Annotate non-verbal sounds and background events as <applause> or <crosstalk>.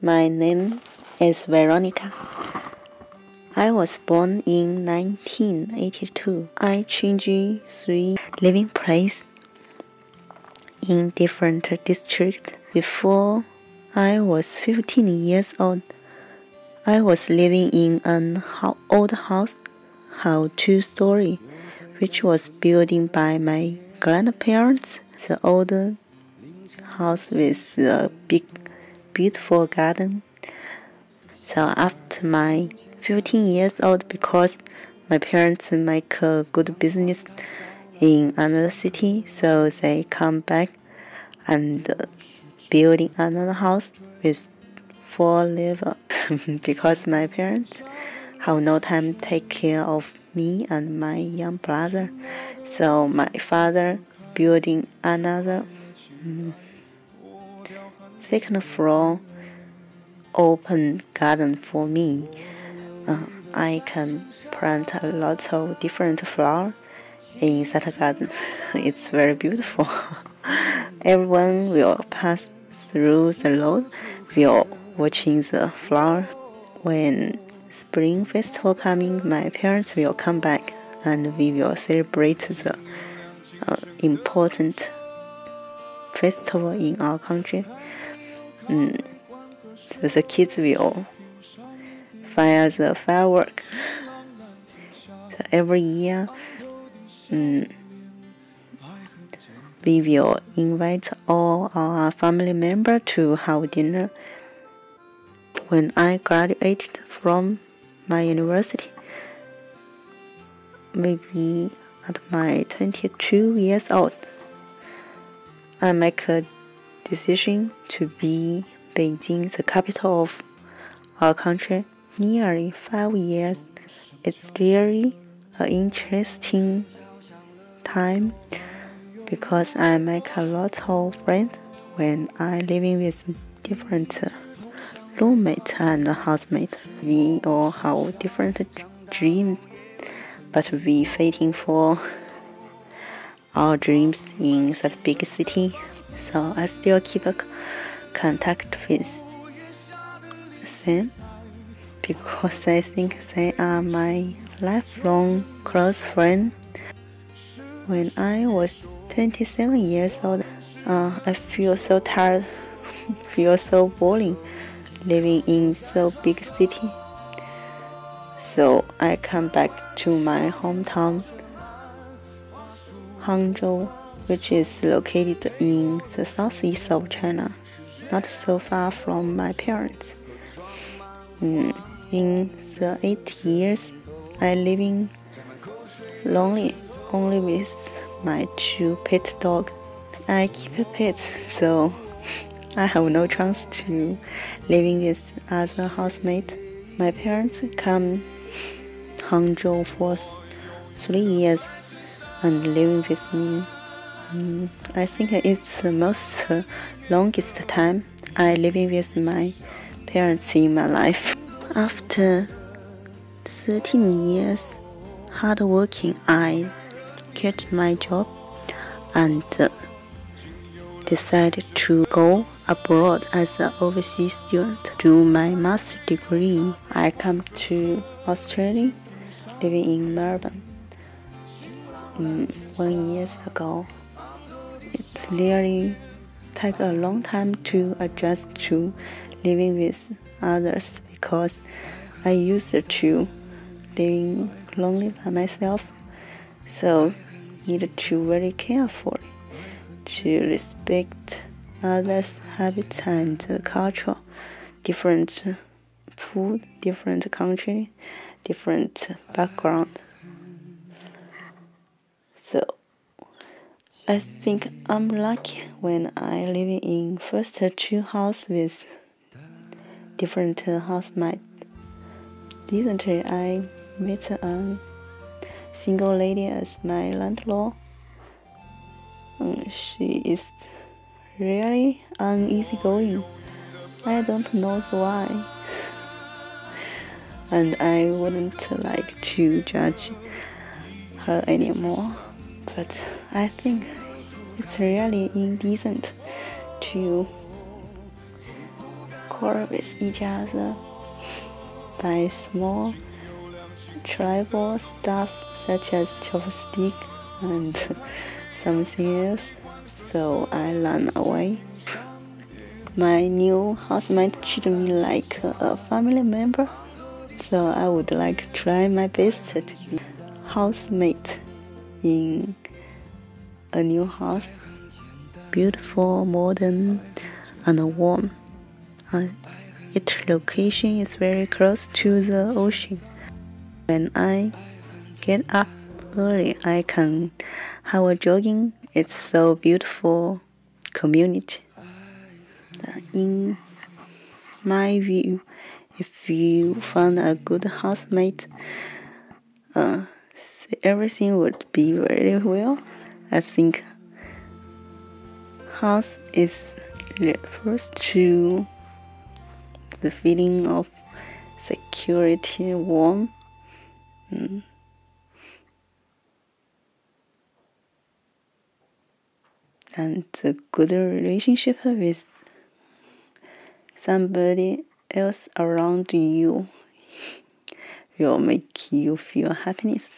My name is Veronica. I was born in 1982. I changed three living places in different districts. Before I was 15 years old, I was living in an old house, how two story, which was built by my grandparents. The old house with a big, beautiful garden. So after my 15 years old, because my parents make a good business in another city, so they come back and building another house with four level <laughs> because my parents have no time take care of me and my young brother. So my father building another um, second floor open garden for me. Uh, I can plant a lot of different flowers in that garden. <laughs> it's very beautiful. <laughs> Everyone will pass through the road while watching the flower. When spring festival coming, my parents will come back and we will celebrate the uh, important festival in our country. Mm, the kids will fire the firework. So every year, mm, we will invite all our family members to have dinner. When I graduated from my university, maybe at my 22 years old, I make a decision to be Beijing the capital of our country. Nearly five years. It's really an interesting time because I make a lot of friends when I living with different roommate and housemate. We all have different dreams, but we fighting for our dreams in that big city. So I still keep a contact with them because I think they are my lifelong close friend. When I was 27 years old, uh, I feel so tired, <laughs> feel so boring living in so big city. So I come back to my hometown, Hangzhou, which is located in the southeast of China, not so far from my parents. Mm, in the eight years I living lonely, only with my two pet dog. I keep pets, so <laughs> I have no chance to living with other housemates. My parents come Hangzhou for three years and living with me. Mm, I think it's the most uh, longest time I living with my parents in my life. After 13 years hard working, I quit my job and uh, decided to go abroad as an overseas student to do my master degree. I come to Australia, living in Melbourne. Mm, one years ago, it's really take a long time to adjust to living with others because I used to living lonely by myself. So need to very careful to respect others' habits and culture, different food, different country, different background. So I think I'm lucky when I live in first two house with different housemates. Recently, I met a single lady as my landlord. Mm, she is really uneasygoing. I don't know why. <laughs> and I wouldn't like to judge her anymore. But I think it's really indecent to quarrel with each other, by small tribal stuff such as chopstick and <laughs> something else, so I run away. My new housemate treat me like a family member, so I would like to try my best to be housemate in a new house. Beautiful, modern, and warm. Its location is very close to the ocean. When I get up early, I can have a jogging. It's so beautiful community. In my view, if you find a good housemate, uh, everything would be very well. I think house is refers to the feeling of security, warm. Mm. And a good relationship with somebody else around you <laughs> will make you feel happiness.